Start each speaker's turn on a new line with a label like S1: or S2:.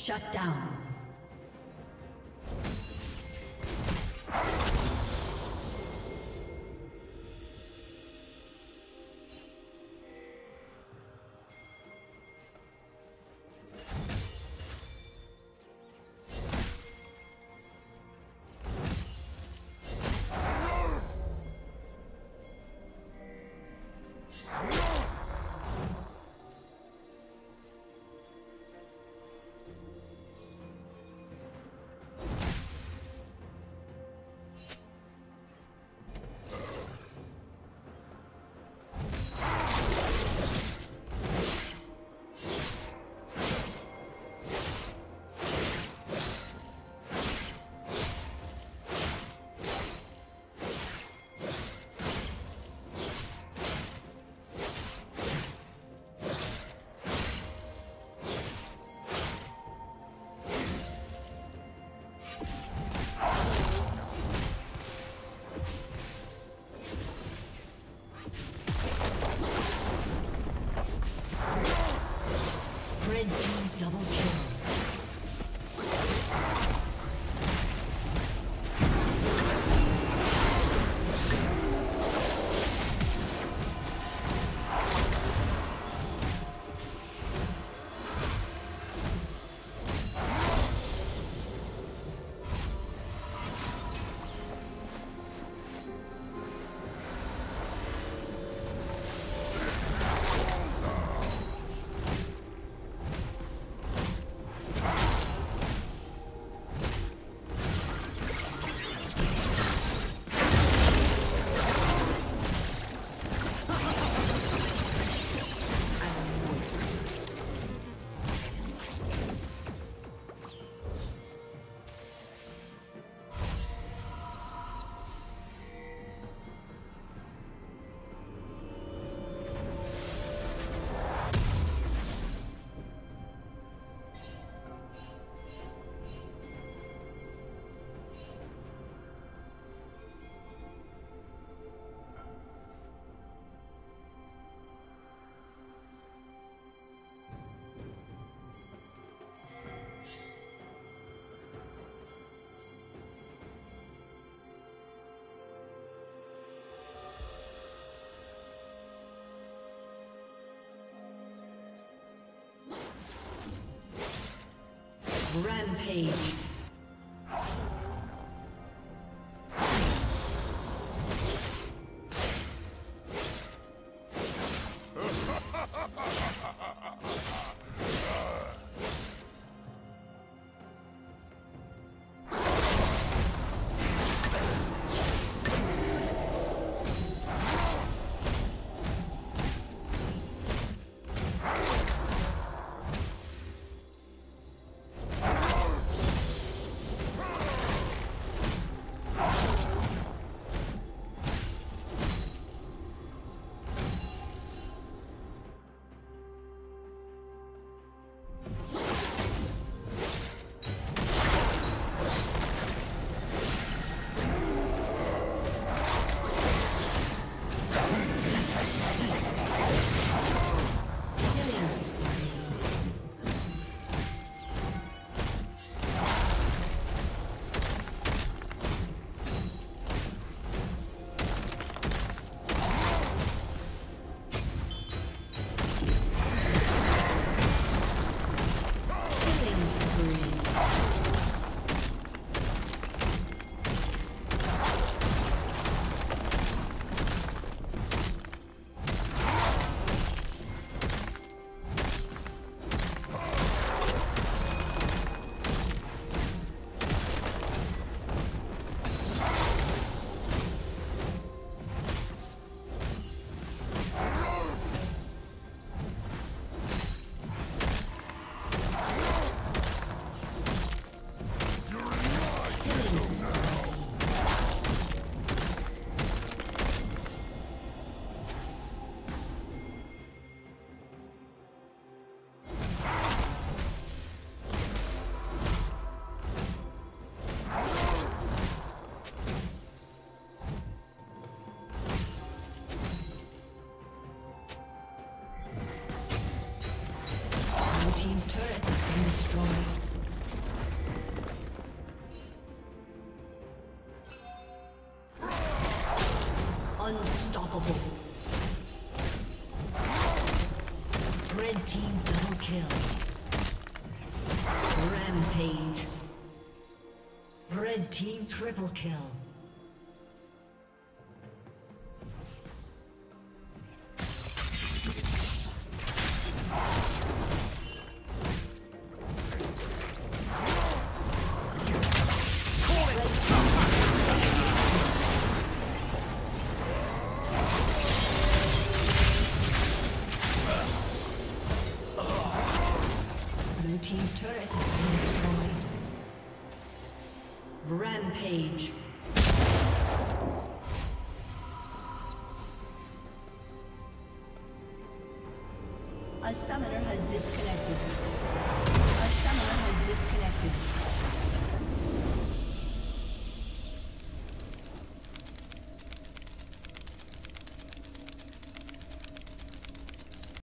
S1: Shut down. Rampage. Triple kill. Rampage. A summoner has disconnected. A summoner has disconnected.